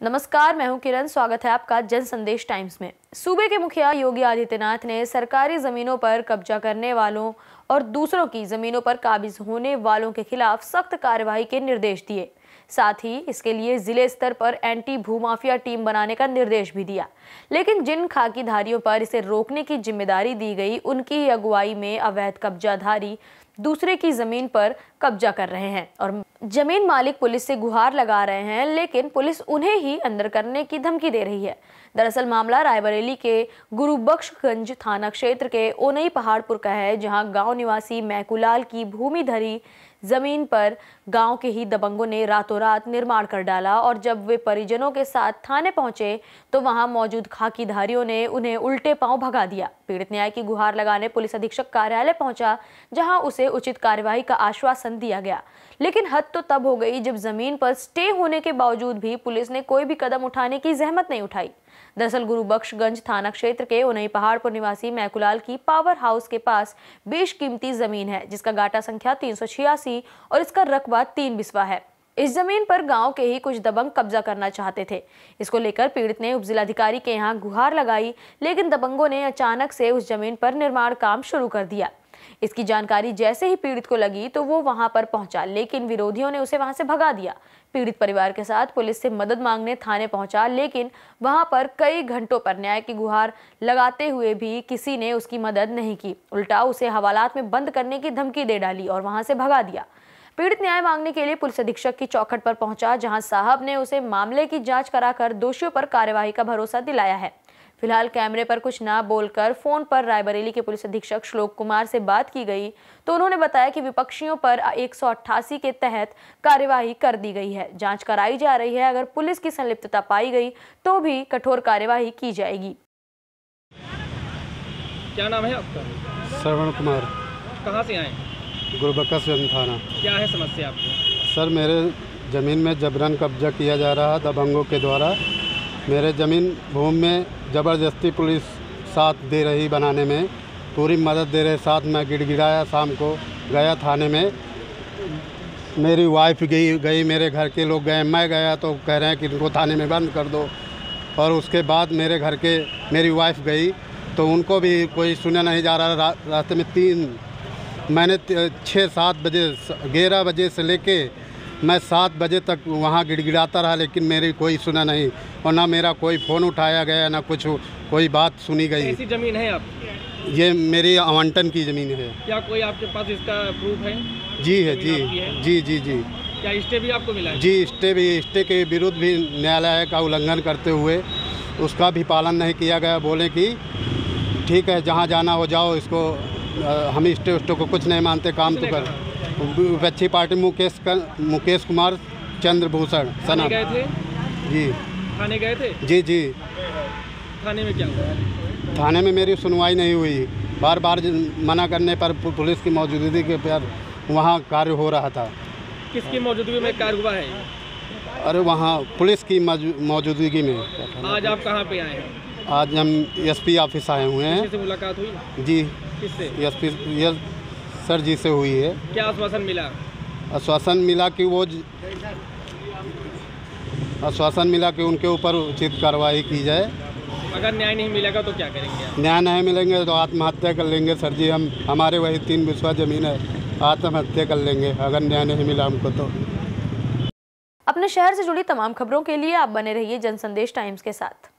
नमस्कार, मैं हूँ किरण। स्वागत है आपका जन संदेश टाइम्स में। सूबे के मुखिया योगी आदित्यनाथ ने सरकारी जमीनों पर कब्जा करने वालों और दूसरों की जमीनों पर काबिज होने वालों के खिलाफ सख्त कार्रवाई के निर्देश दिए। साथ ही इसके लिए ज़िले स्तर पर एंटी भूमाफिया टीम बनाने का निर्देश भी दिया। लेकिन जिन खाकीधारियों पर इसे रोकने की ज़िम्मेदारी दी गई, उनकी अगुवाई में अवैध कब्जाधारी दूसरे की ज़मीन पर कब्जा कर रहे हैं और ज़मीन मालिक पुलिस से गुहार लगा रहे हैं, लेकिन पुलिस उन्हें ही अंदर करने की धमकी दे रही है। दरअसल मामला रायबरेली के गुरुबख्शगंज थाना क्षेत्र के ओनई पहाड़पुर का है, जहाँ गाँव निवासी मैकुलाल की भूमि धरी ज़मीन पर गाँव के ही दबंगों ने रातों रात निर्माण कर डाला और जब वे परिजनों के साथ थाने पहुँचे तो वहाँ मौजूद खाकीधारियों ने उन्हें उल्टे पाँव भगा दिया। पीड़ित न्याय की गुहार लगाने पुलिस अधीक्षक कार्यालय पहुँचा, जहाँ उसे उचित कार्यवाही का आश्वासन दिया गया। लेकिन हद तो तब हो गई जब ज़मीन पर स्टे होने के बावजूद भी पुलिस ने कोई भी कदम उठाने की जहमत नहीं उठाई। दरअसल गुरुबख्शगंज थाना क्षेत्र के उनई पहाड़ पर निवासी मैकुलाल की पावर हाउस के पास बेशकीमती ज़मीन है, जिसका गाटा संख्या तीन सौ छियासी और इसका रकबा तीन बिस्वा है। इस ज़मीन पर गाँव के ही कुछ दबंग कब्जा करना चाहते थे। इसको लेकर पीड़ित ने उपजिलाधिकारी के यहाँ गुहार लगाई, लेकिन दबंगों ने अचानक से उस ज़मीन पर निर्माण काम शुरू कर दिया। इसकी जानकारी जैसे ही पीड़ित को लगी तो वो वहाँ पर पहुँचा, लेकिन विरोधियों ने उसे वहाँ से भगा दिया। पीड़ित परिवार के साथ पुलिस से मदद मांगने थाने पहुँचा, लेकिन वहाँ पर कई घंटों पर न्याय की गुहार लगाते हुए भी किसी ने उसकी मदद नहीं की। उल्टा उसे हवालात में बंद करने की धमकी दे डाली और वहाँ से भगा दिया। पीड़ित न्याय मांगने के लिए पुलिस अधीक्षक की चौखट पर पहुँचा जहाँ साहब ने उसे मामले की जाँच कराकर दोषियों पर कार्यवाही का भरोसा दिलाया है। फ़िलहाल कैमरे पर कुछ ना बोलकर फ़ोन पर रायबरेली के पुलिस अधीक्षक श्लोक कुमार से बात की गई तो उन्होंने बताया कि विपक्षियों पर एक सौ अठासी के तहत कार्यवाही कर दी गई है। जाँच कराई जा रही है अगर पुलिस की संलिप्तता पाई गई तो भी कठोर कार्यवाही की जाएगी। क्या नाम है आपका? श्रवण कुमार। कहाँ से आए? गुरबक्स थाना। क्या है समस्या आपको? सर मेरे ज़मीन में जबरन कब्जा किया जा रहा है दबंगों के द्वारा मेरे ज़मीन भूमि में ज़बरदस्ती पुलिस साथ दे रही बनाने में पूरी मदद दे रहे साथ मैं गिड़गिड़ाया शाम को गया थाने में। मेरी वाइफ गई गई मेरे घर के लोग गए मैं गया तो कह रहे हैं कि इनको थाने में बंद कर दो। और उसके बाद मेरे घर के मेरी वाइफ गई तो उनको भी कोई सुना नहीं जा रहा रास्ते में तीन मैंने छः सात बजे ग्यारह बजे से लेके मैं सात बजे तक वहाँ गिड़गिड़ाता रहा लेकिन मेरी कोई सुना नहीं और ना मेरा कोई फ़ोन उठाया गया ना कुछ कोई बात सुनी गई। ऐसी ज़मीन है आप? ये मेरी आवंटन की ज़मीन है। क्या कोई आपके पास इसका प्रूफ है? जी है जी। है? जी जी जी। क्या स्टे भी आपको मिला है? जी स्टे भी स्टे के विरुद्ध भी न्यायालय का उल्लंघन करते हुए उसका भी पालन नहीं किया गया बोले कि ठीक है जहाँ जाना हो जाओ इसको हम स्टे उस्टे को कुछ नहीं मानते काम तो कर। विपक्षी पार्टी मुकेश मुकेश कुमार चंद्रभूषण सना। गए थे? जी। थाने गए थे? जी जी। थाने में क्या हुआ? थाने में मेरी सुनवाई नहीं हुई। बार बार मना करने पर पुलिस की मौजूदगी के पर वहाँ कार्य हो रहा था। किसकी मौजूदगी में कार्य हुआ है? अरे वहाँ पुलिस की मौजूदगी में। आज आप कहाँ पे आए हैं? आज हम एसपी ऑफ़िस आए हुए हैं। से मुलाकात हुई? जी। किससे? एसपी सर जी से हुई है। क्या आश्वासन मिला? आश्वासन मिला कि वो आश्वासन मिला कि उनके ऊपर उचित कार्रवाई की जाए। अगर न्याय नहीं मिलेगा तो क्या करेंगे न्याय नहीं मिलेंगे तो आत्महत्या कर लेंगे सर जी। हम हमारे वही तीन विश्वा ज़मीन है आत्महत्या कर लेंगे। अगर न्याय नहीं मिला हमको तो। अपने शहर से जुड़ी तमाम खबरों के लिए आप बने रहिए जनसंदेश टाइम्स के साथ।